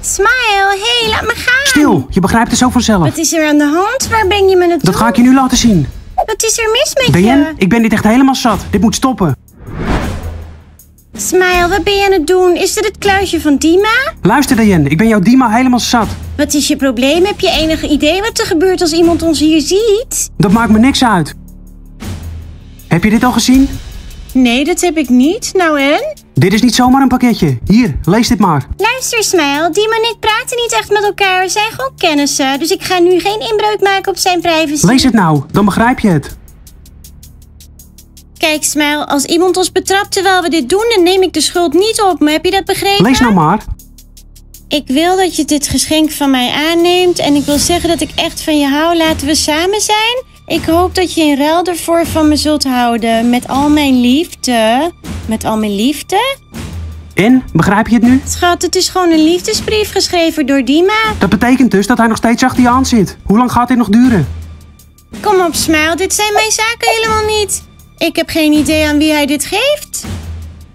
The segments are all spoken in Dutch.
Smile, hey, laat me gaan. Stil, je begrijpt het zo vanzelf. Wat is er aan de hand? Waar ben je me naartoe? Dat ga ik je nu laten zien. Wat is er mis met Diane, je? ik ben dit echt helemaal zat. Dit moet stoppen. Smile, wat ben je aan het doen? Is dit het kluisje van Dima? Luister Diane, ik ben jouw Dima helemaal zat. Wat is je probleem? Heb je enig idee wat er gebeurt als iemand ons hier ziet? Dat maakt me niks uit. Heb je dit al gezien? Nee, dat heb ik niet. Nou en? Dit is niet zomaar een pakketje. Hier, lees dit maar. Luister, Smile. Dima en ik praten niet echt met elkaar. We zijn gewoon kennissen. Dus ik ga nu geen inbreuk maken op zijn privacy. Lees het nou, dan begrijp je het. Kijk, Smile. Als iemand ons betrapt terwijl we dit doen, dan neem ik de schuld niet op me. Heb je dat begrepen? Lees nou maar. Ik wil dat je dit geschenk van mij aanneemt. En ik wil zeggen dat ik echt van je hou. Laten we samen zijn. Ik hoop dat je in ruil ervoor van me zult houden. Met al mijn liefde. Met al mijn liefde? En, begrijp je het nu? Schat, het is gewoon een liefdesbrief geschreven door Dima. Dat betekent dus dat hij nog steeds achter je aan zit. Hoe lang gaat dit nog duren? Kom op, Smile. Dit zijn mijn zaken helemaal niet. Ik heb geen idee aan wie hij dit geeft.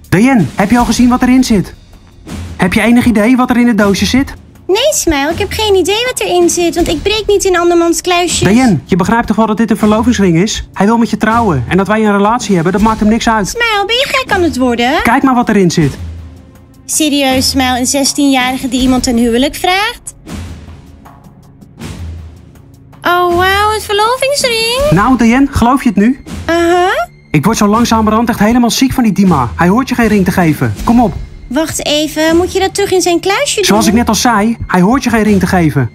Diane, heb je al gezien wat erin zit? Heb je enig idee wat er in het doosje zit? Nee, Smile. Ik heb geen idee wat erin zit. Want ik breek niet in andermans kluisjes. Diane, je begrijpt toch wel dat dit een verlovingsring is? Hij wil met je trouwen. En dat wij een relatie hebben, dat maakt hem niks uit. Smile, ben je gek aan het worden? Kijk maar wat erin zit. Serieus, Smile, een 16-jarige die iemand ten huwelijk vraagt? Oh, wauw, het verlovingsring. Nou, Diane, geloof je het nu? Aha. Ik word zo langzamerhand echt helemaal ziek van die Dima. Hij hoort je geen ring te geven. Kom op. Wacht even, moet je dat terug in zijn kluisje doen? Zoals ik net al zei, hij hoort je geen ring te geven.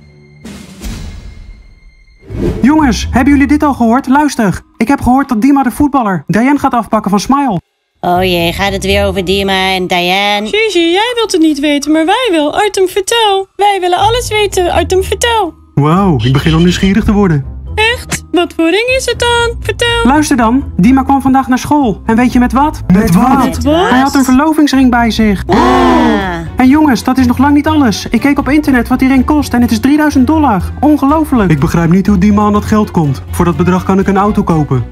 Jongens, hebben jullie dit al gehoord? Luister. Ik heb gehoord dat Dima de voetballer Diane gaat afpakken van Smile. Oh jee, gaat het weer over Dima en Diane? Gigi, jij wilt het niet weten, maar wij wel. Artem, vertel. Wij willen alles weten. Artem, vertel. Wauw, ik begin al nieuwsgierig te worden. Echt? Wat voor ring is het dan? Vertel. Luister dan, Dima kwam vandaag naar school. En weet je met wat? Met wat? Met wat? Hij had een verlovingsring bij zich. Ah. En jongens, dat is nog lang niet alles. Ik keek op internet wat die ring kost en het is 3000 dollar. Ongelooflijk. Ik begrijp niet hoe Dima aan dat geld komt. Voor dat bedrag kan ik een auto kopen.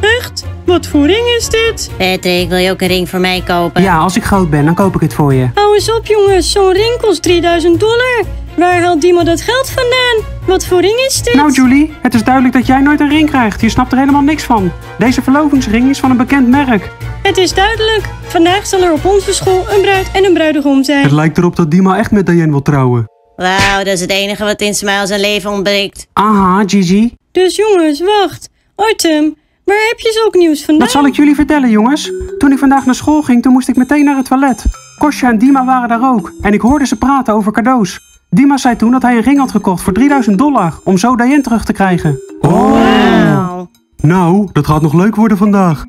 Echt? Wat voor ring is dit? Patrick, wil je ook een ring voor mij kopen? Ja, als ik groot ben, dan koop ik het voor je. Hou eens op, jongens. Zo'n ring kost 3000 dollar. Waar haalt die man dat geld vandaan? Wat voor ring is dit? Nou Julie, het is duidelijk dat jij nooit een ring krijgt. Je snapt er helemaal niks van. Deze verlovingsring is van een bekend merk. Het is duidelijk. Vandaag zal er op onze school een bruid en een bruidegom zijn. Het lijkt erop dat Dima echt met Diane wil trouwen. Wauw, dat is het enige wat in Smile zijn leven ontbreekt. Aha, Gigi. Dus jongens, wacht. Artem, waar heb je zulk nieuws vandaan? Dat zal ik jullie vertellen, jongens. Toen ik vandaag naar school ging, toen moest ik meteen naar het toilet. Kostja en Dima waren daar ook. En ik hoorde ze praten over cadeaus. Dima zei toen dat hij een ring had gekocht voor 3000 dollar. Om zo Diane terug te krijgen. Wauw. Nou, dat gaat nog leuk worden vandaag.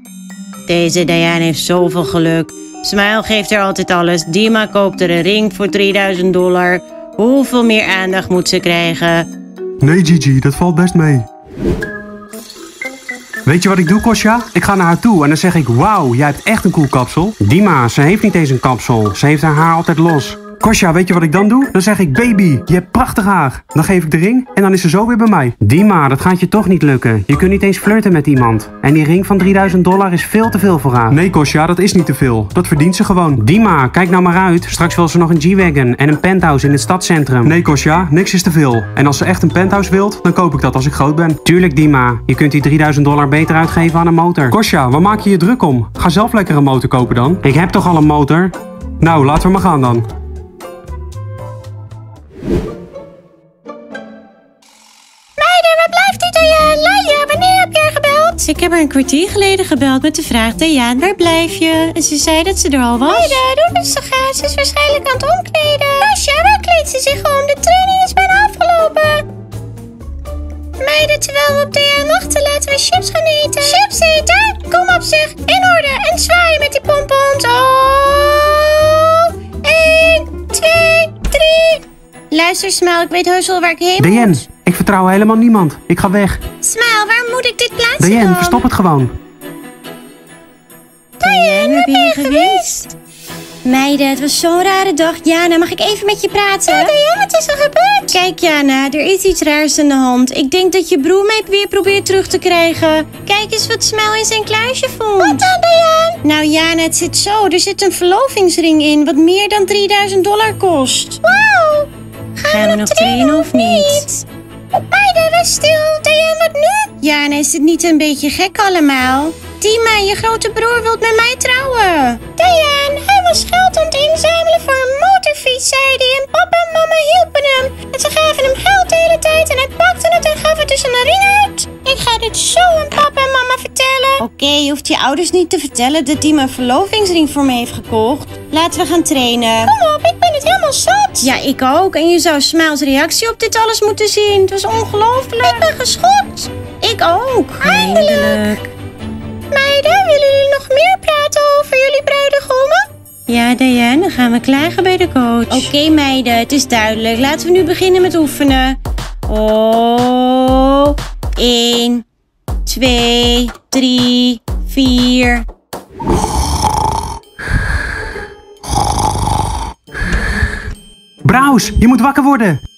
Deze Diane heeft zoveel geluk. Smile geeft haar altijd alles. Dima koopt er een ring voor 3000 dollar. Hoeveel meer aandacht moet ze krijgen? Nee, Gigi, dat valt best mee. Weet je wat ik doe, Kostja? Ik ga naar haar toe en dan zeg ik... Wauw, jij hebt echt een cool kapsel. Dima, ze heeft niet eens een kapsel. Ze heeft haar haar altijd los. Kostja, weet je wat ik dan doe? Dan zeg ik... Baby, je hebt prachtig haar. Dan geef ik de ring en dan is ze zo weer bij mij. Dima, dat gaat je toch niet lukken. Je kunt niet eens flirten met iemand. En die ring van 3000 dollar is veel te veel voor haar. Nee, Kostja, dat is niet te veel. Dat verdient ze gewoon. Dima, kijk nou maar uit. Straks wil ze nog een G-Wagon en een penthouse in het stadscentrum. Nee, Kostja, niks is te veel. En als ze echt een penthouse wilt, dan koop ik dat als ik groot ben. Tuurlijk, Dima. Je kunt die 3000 dollar beter uitgeven aan een motor. Kostja, waar maak je je druk om? Ga zelf lekker een motor kopen dan. Ik heb toch al een motor? Nou, laten we maar gaan dan. Ik heb haar een kwartier geleden gebeld met de vraag... Diane, waar blijf je? En ze zei dat ze er al was. Meiden, doe rustig aan. Ze is waarschijnlijk aan het omkleden. Asja, waar kleedt ze zich om? De training is bijna afgelopen. Meiden, terwijl we op Diane wachten, laten we chips gaan eten. Chips eten? Kom op zeg. In orde. En zwaaien met die pompons. Oh. 1, 2, 3. Luister, Smile, ik weet heus wel waar ik heen Diane, moet. ik vertrouw helemaal niemand. Ik ga weg. Moet ik dit plaatsen Diane, dan? verstop het gewoon. Diane, waar ben je geweest? Meiden, het was zo'n rare dag. Jana, mag ik even met je praten? Ja, Diane, wat is er gebeurd? Kijk, Jana, er is iets raars aan de hand. Ik denk dat je broer mij weer probeert terug te krijgen. Kijk eens wat Smel in zijn kluisje vond. Wat dan, Diane? Nou, Jana, het zit zo. Er zit een verlovingsring in, wat meer dan 3000 dollar kost. Wauw! Gaan, we nog trainen of niet? Meiden, rust stil. Diane, nu? Jana, is het niet een beetje gek allemaal? Tima, je grote broer wilt met mij trouwen. Diane, hij was geld aan het inzamelen voor een motorfiets, zei hij. En papa en mama hielpen hem. En ze gaven hem geld de hele tijd. En hij pakte het en gaf het dus aan uit. Ik ga dit zo aan papa en mama vertellen. Oké, je hoeft je ouders niet te vertellen dat Tima een verlovingsring voor me heeft gekocht. Laten we gaan trainen. Kom op, ik ben het helemaal zat. Ja, ik ook. En je zou Smiles reactie op dit alles moeten zien. Het was ongelooflijk. Ik ben geschokt. Ik ook. Eindelijk. Meiden, willen jullie nog meer praten over jullie bruidegommen? Ja, Diane, dan gaan we klagen bij de coach. Oké, meiden, het is duidelijk. Laten we nu beginnen met oefenen. Oh, 1, 2, 3, 4. Braus, je moet wakker worden.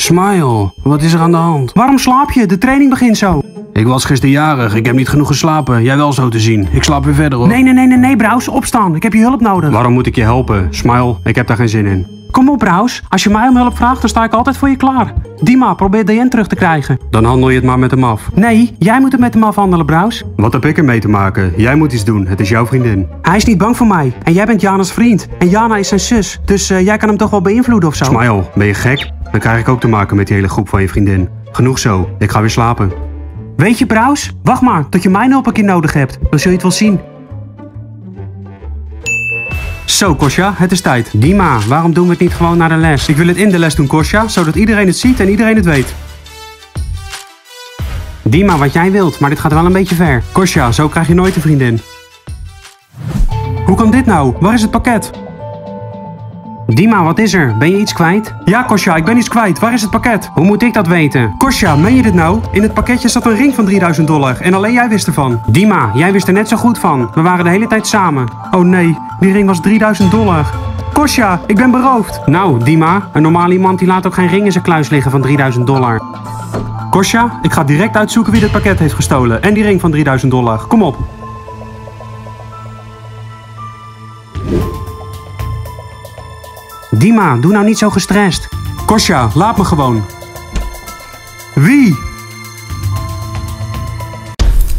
Smile, wat is er aan de hand? Waarom slaap je? De training begint zo. Ik was gisteren jarig. Ik heb niet genoeg geslapen. Jij wel zo te zien. Ik slaap weer verder hoor. Nee, nee, nee, nee, nee, Braus. Opstaan. Ik heb je hulp nodig. Waarom moet ik je helpen? Smile, ik heb daar geen zin in. Kom op, Braus. Als je mij om hulp vraagt, dan sta ik altijd voor je klaar. Dima, probeer DN terug te krijgen. Dan handel je het maar met hem af. Nee, jij moet het met hem afhandelen, Braus. Wat heb ik ermee te maken? Jij moet iets doen. Het is jouw vriendin. Hij is niet bang voor mij. En jij bent Jana's vriend. En Jana is zijn zus. Dus eh, jij kan hem toch wel beïnvloeden of zo? Smile, ben je gek? Dan krijg ik ook te maken met die hele groep van je vriendin. Genoeg zo. Ik ga weer slapen. Weet je, Braus? Wacht maar tot je mijn hulp een keer nodig hebt. Dan zul je het wel zien. Zo, Kosja, het is tijd. Dima, waarom doen we het niet gewoon naar de les? Ik wil het in de les doen, Kosja, zodat iedereen het ziet en iedereen het weet. Dima, wat jij wilt, maar dit gaat wel een beetje ver. Kosja, zo krijg je nooit een vriendin. Hoe kan dit nou? Waar is het pakket? Dima, wat is er? Ben je iets kwijt? Ja, Kosja, ik ben iets kwijt. Waar is het pakket? Hoe moet ik dat weten? Kosja, meen je dit nou? In het pakketje zat een ring van 3000 dollar en alleen jij wist ervan. Dima, jij wist er net zo goed van. We waren de hele tijd samen. Oh nee, die ring was 3000 dollar. Kosja, ik ben beroofd. Nou, Dima, een normaal iemand die laat ook geen ring in zijn kluis liggen van 3000 dollar. Kosja, ik ga direct uitzoeken wie dit pakket heeft gestolen en die ring van 3000 dollar. Kom op. Dima, doe nou niet zo gestrest. Kosja, laat me gewoon. Wie?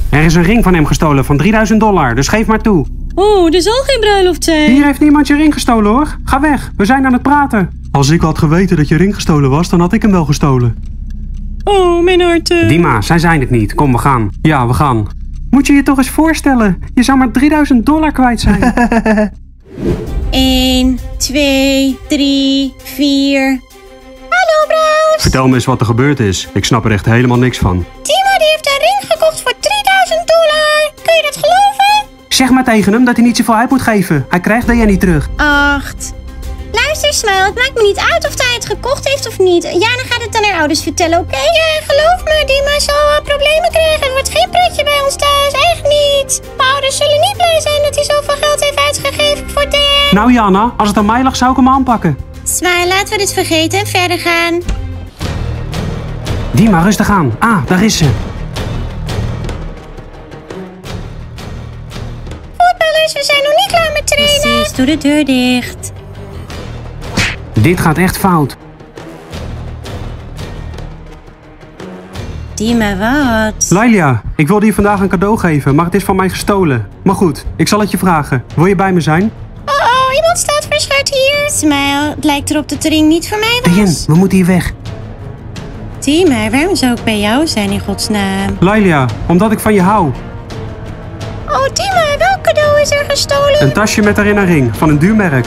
Er is een ring van hem gestolen van 3000 dollar, dus geef maar toe. Oh, er zal geen bruiloft zijn. Hier heeft niemand je ring gestolen hoor. Ga weg, we zijn aan het praten. Als ik had geweten dat je ring gestolen was, dan had ik hem wel gestolen. Oh, mijn hart. eh. Dima, zij zijn het niet. Kom, we gaan. Ja, we gaan. Moet je je toch eens voorstellen. Je zou maar 3000 dollar kwijt zijn. 1, 2, 3, 4. Hallo, Braus. Vertel me eens wat er gebeurd is. Ik snap er echt helemaal niks van. Tima die heeft een ring gekocht voor 3000 dollar. Kun je dat geloven? Zeg maar tegen hem dat hij niet zoveel uit moet geven. Hij krijgt dat jij niet terug. 8. Luister, Smile, het maakt me niet uit of hij het gekocht heeft of niet. Jana gaat het aan haar ouders vertellen, oké? Ja, geloof me, Dima zal wel problemen krijgen. Het wordt geen pretje bij ons thuis, echt niet. Mijn ouders zullen niet blij zijn dat hij zoveel geld heeft uitgegeven. Nou Jana, als het aan mij lag zou ik hem aanpakken. Smile, laten we dit vergeten en verder gaan. Dima, rustig aan. Ah, daar is ze. Voetballers, we zijn nog niet klaar met trainen. Precies, doe de deur dicht. Dit gaat echt fout. Dima, wat? Lailia, ik wilde je vandaag een cadeau geven, maar het is van mij gestolen. Maar goed, ik zal het je vragen. Wil je bij me zijn? Iemand staat verschut hier. Smile, het lijkt erop dat de ring niet voor mij was. Diane, we moeten hier weg. Dima, waarom zou ik bij jou zijn in godsnaam? Lailia, omdat ik van je hou. Oh, Dima, welk cadeau is er gestolen? Een tasje met daarin een ring, van een duur merk.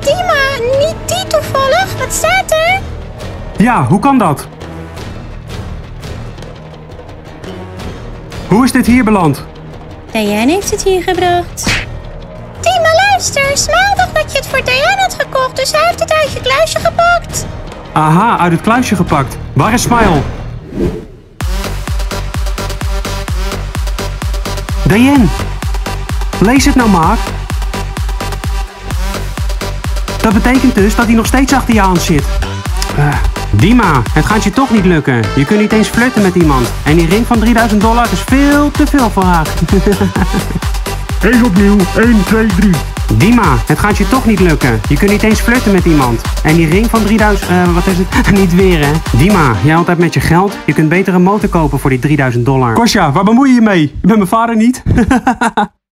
Dima, niet die toevallig. Wat staat er? Ja, hoe kan dat? Hoe is dit hier beland? Diane heeft het hier gebracht. Smile dacht dat je het voor Diane had gekocht, dus hij heeft het uit je kluisje gepakt. Aha, uit het kluisje gepakt. Waar is Smile? Diane, lees het nou maar. Dat betekent dus dat hij nog steeds achter je aan zit. Eh, Dima, het gaat je toch niet lukken. Je kunt niet eens flirten met iemand. En die ring van 3000 dollar is veel te veel voor haar. Eens opnieuw. 1, 2, 3. Dima, het gaat je toch niet lukken. Je kunt niet eens flirten met iemand. En die ring van 3000, eh, wat is het? niet weer hè. Dima, jij altijd met je geld. Je kunt beter een motor kopen voor die 3000 dollar. Kosja, waar bemoei je je mee? Je bent mijn vader niet.